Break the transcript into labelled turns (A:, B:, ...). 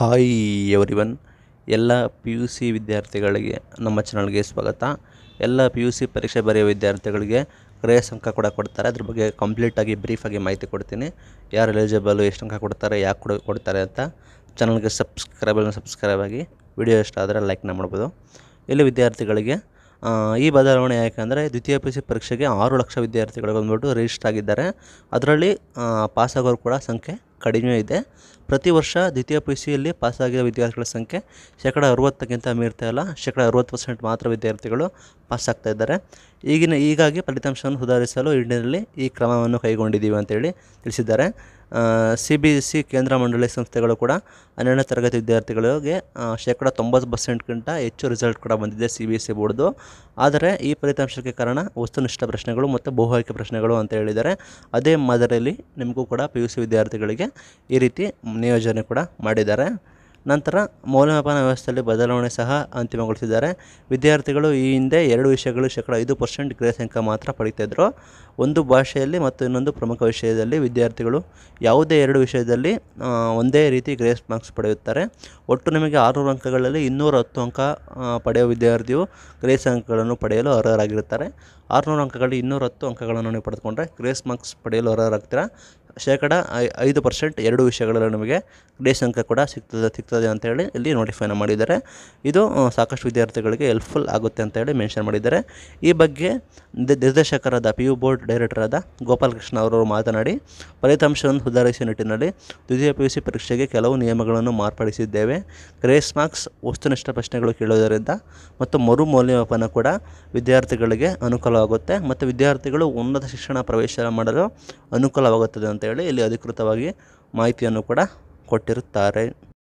A: Hi everyone. ಎಲ್ಲ P U C ವಿದ್ಯಾರ್ಥಿಗಳಿಗೆ ನಮ್ಮ ಚಾನಲ್ಗೆ ಸ್ವಾಗತ. ಎಲ್ಲ ಪಿ ಯು ಸಿ ಪರೀಕ್ಷೆ ಬರೆಯೋ ವಿದ್ಯಾರ್ಥಿಗಳಿಗೆ ಕ್ರೇಸ್ ಅಂಕ ಕೂಡ ಕೊಡ್ತಾರೆ. ಅದ್ರ ಬಗ್ಗೆ ಕಂಪ್ಲೀಟಾಗಿ ಬ್ರೀಫಾಗಿ ಮಾಹಿತಿ ಕೊಡ್ತೀನಿ. ಯಾರು ಎಲಿಜಿಬಲು ಎಷ್ಟು ಅಂಕ ಕೊಡ್ತಾರೆ, ಯಾಕೆ ಕೊಡ, ಕೊಡ್ತಾರೆ ಅಂತ ಚಾನಲ್ಗೆ ಸಬ್ಸ್ಕ್ರೈಬ್ ಸಬ್ಸ್ಕ್ರೈಬ್ ಆಗಿ ವಿಡಿಯೋ ಇಷ್ಟ ಆದರೆ ಲೈಕ್ನ ಮಾಡ್ಬೋದು. ಇಲ್ಲಿ ವಿದ್ಯಾರ್ಥಿಗಳಿಗೆ ಈ ಬದಲಾವಣೆ ಯಾಕೆಂದರೆ ದ್ವಿತೀಯ ಪಿ ಸಿ ಪರೀಕ್ಷೆಗೆ ಆರು ಲಕ್ಷ ವಿದ್ಯಾರ್ಥಿಗಳು ಬಂದ್ಬಿಟ್ಟು ರಿಜಿಸ್ಟರ್ ಆಗಿದ್ದಾರೆ. ಅದರಲ್ಲಿ ಪಾಸಾಗೋರು ಕೂಡ ಸಂಖ್ಯೆ ಕಡಿಮೆ ಇದೆ. ಪ್ರತಿ ವರ್ಷ ದ್ವಿತೀಯ ಪಿ ಯು ಸಿಯಲ್ಲಿ ಪಾಸಾಗಿರೋ ವಿದ್ಯಾರ್ಥಿಗಳ ಸಂಖ್ಯೆ ಶೇಕಡ ಅರುವತ್ತಕ್ಕಿಂತ ಮೀರ್ತಾ ಇಲ್ಲ. ಶೇಕಡ ಅರುವತ್ತು ಪರ್ಸೆಂಟ್ ಮಾತ್ರ ವಿದ್ಯಾರ್ಥಿಗಳು ಪಾಸ್ ಆಗ್ತಾ ಇದ್ದಾರೆ. ಈಗಿನ ಹೀಗಾಗಿ ಫಲಿತಾಂಶವನ್ನು ಸುಧಾರಿಸಲು ಈ ಈ ಕ್ರಮವನ್ನು ಕೈಗೊಂಡಿದ್ದೀವಿ ಅಂತೇಳಿ ತಿಳಿಸಿದ್ದಾರೆ. ಸಿ ಬಿ ಎಸ್ ಸಿ ಕೇಂದ್ರ ಮಂಡಳಿ ಸಂಸ್ಥೆಗಳು ಕೂಡ ಹನ್ನೆರಡನೇ ತರಗತಿ ವಿದ್ಯಾರ್ಥಿಗಳಿಗೆ ಶೇಕಡ ತೊಂಬತ್ತು ಪರ್ಸೆಂಟ್ಗಿಂತ ಹೆಚ್ಚು ರಿಸಲ್ಟ್ ಕೂಡ ಬಂದಿದೆ ಸಿ ಬಿ ಎಸ್ ಸಿ ಬೋರ್ಡ್ದು ಆದರೆ ಈ ಫಲಿತಾಂಶಕ್ಕೆ ಕಾರಣ ವಸ್ತುನಿಷ್ಠ ಪ್ರಶ್ನೆಗಳು ಮತ್ತು ಬಹು ಪ್ರಶ್ನೆಗಳು ಅಂತ ಹೇಳಿದ್ದಾರೆ. ಅದೇ ಮಾದರಿಯಲ್ಲಿ ನಿಮಗೂ ಕೂಡ ಪಿ ಯು ಸಿ ವಿದ್ಯಾರ್ಥಿಗಳಿಗೆ ಈ ರೀತಿ ನಿಯೋಜನೆ ಕೂಡ ಮಾಡಿದ್ದಾರೆ. ನಂತರ ಮೌಲ್ಯಮಾಪನ ವ್ಯವಸ್ಥೆಯಲ್ಲಿ ಬದಲಾವಣೆ ಸಹ ಅಂತಿಮಗೊಳಿಸಿದ್ದಾರೆ. ವಿದ್ಯಾರ್ಥಿಗಳು ಈ ಹಿಂದೆ ಎರಡು ವಿಷಯಗಳು ಶೇಕಡ ಐದು ಪರ್ಸೆಂಟ್ ಗ್ರೇಸ್ ಅಂಕ ಮಾತ್ರ ಪಡೀತಾಯಿದ್ರು ಒಂದು ಭಾಷೆಯಲ್ಲಿ ಮತ್ತು ಇನ್ನೊಂದು ಪ್ರಮುಖ ವಿಷಯದಲ್ಲಿ ವಿದ್ಯಾರ್ಥಿಗಳು ಯಾವುದೇ ಎರಡು ವಿಷಯದಲ್ಲಿ ಒಂದೇ ರೀತಿ ಗ್ರೇಸ್ ಮಾರ್ಕ್ಸ್ ಪಡೆಯುತ್ತಾರೆ. ಒಟ್ಟು ನಿಮಗೆ ಆರುನೂರು ಅಂಕಗಳಲ್ಲಿ ಇನ್ನೂರ ಹತ್ತು ಅಂಕ ಪಡೆಯುವ ವಿದ್ಯಾರ್ಥಿಯು ಗ್ರೇಸ್ ಅಂಕಗಳನ್ನು ಪಡೆಯಲು ಅರ್ಹರಾಗಿರುತ್ತಾರೆ. ಆರುನೂರು ಅಂಕಗಳಲ್ಲಿ ಇನ್ನೂರ ಹತ್ತು ಅಂಕಗಳನ್ನು ನೀವು ಪಡೆದುಕೊಂಡ್ರೆ ಗ್ರೇಸ್ ಮಾರ್ಕ್ಸ್ ಪಡೆಯಲು ಅರ್ಹರಾಗ್ತೀರಾ? ಶೇಕಡ ಐ- ಐದು ಪರ್ಸೆಂಟ್ ಎರಡು ವಿಷಯಗಳಲ್ಲಿ ನಿಮಗೆ ಗ್ರೇಸ್ ಅಂಕ ಕೂಡ ಸಿಗ್ತದೆ ಸಿಗ್ತದೆ ಅಂತೇಳಿ ಇಲ್ಲಿ ನೋಟಿಫೈನ ಮಾಡಿದ್ದಾರೆ. ಇದು ಸಾಕಷ್ಟು ವಿದ್ಯಾರ್ಥಿಗಳಿಗೆ ಹೆಲ್ಪ್ಫುಲ್ ಆಗುತ್ತೆ ಅಂತೇಳಿ ಮೆನ್ಷನ್ ಮಾಡಿದ್ದಾರೆ. ಈ ಬಗ್ಗೆ ನಿರ್ದೇಶಕರಾದ ಪಿ ಯು ಬೋರ್ಡ್ ಡೈರೆಕ್ಟರಾದ ಗೋಪಾಲಕೃಷ್ಣ ಅವರು ಮಾತನಾಡಿ, ಫಲಿತಾಂಶವನ್ನು ಸುಧಾರಿಸುವ ನಿಟ್ಟಿನಲ್ಲಿ ದ್ವಿತೀಯ ಪಿ ಯು ಸಿ ಪರೀಕ್ಷೆಗೆ ಕೆಲವು ನಿಯಮಗಳನ್ನು ಮಾರ್ಪಡಿಸಿದ್ದೇವೆ. ಗ್ರೇಸ್ ಮಾರ್ಕ್ಸ್ ವಸ್ತುನಿಷ್ಠ ಪ್ರಶ್ನೆಗಳು ಕೇಳುವುದರಿಂದ ಮತ್ತು ಮರು ಮೌಲ್ಯಮಾಪನ ಕೂಡ ವಿದ್ಯಾರ್ಥಿಗಳಿಗೆ ಅನುಕೂಲವಾಗುತ್ತೆ ಮತ್ತು ವಿದ್ಯಾರ್ಥಿಗಳು ಉನ್ನತ ಶಿಕ್ಷಣ ಪ್ರವೇಶ ಮಾಡಲು ಅನುಕೂಲವಾಗುತ್ತದೆ ಅಂತೇಳಿ ಇಲ್ಲಿ ಅಧಿಕೃತವಾಗಿ ಮಾಹಿತಿಯನ್ನು ಕೂಡ ಕೊಟ್ಟಿರುತ್ತಾರೆ.